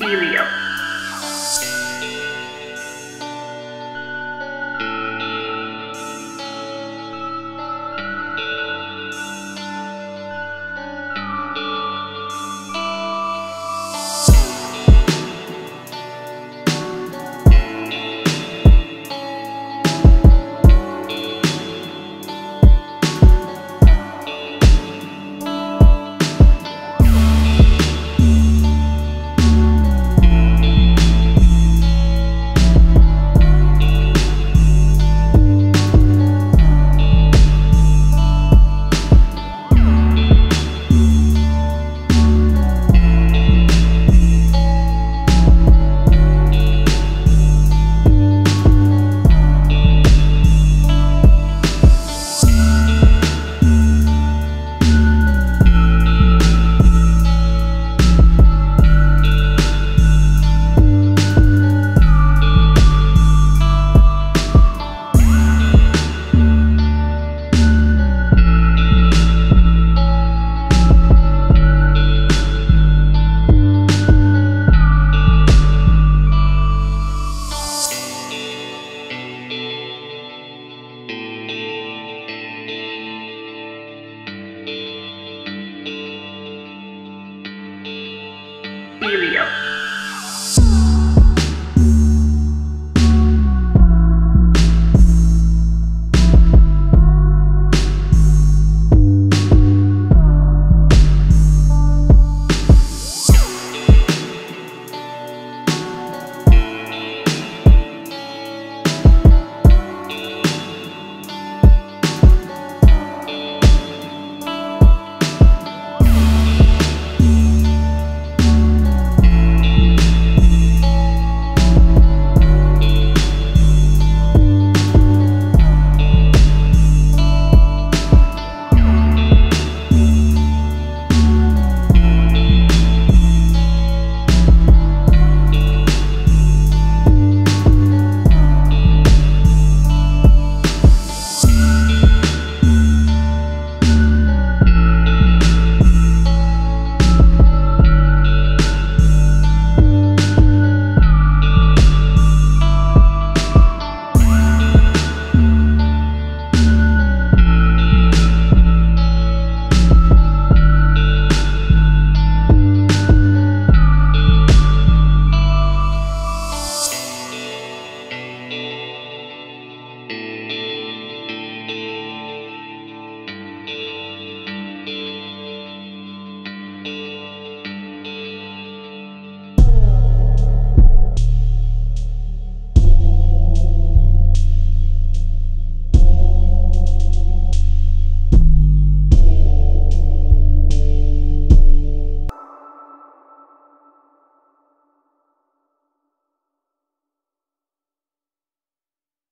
Elio. Helio.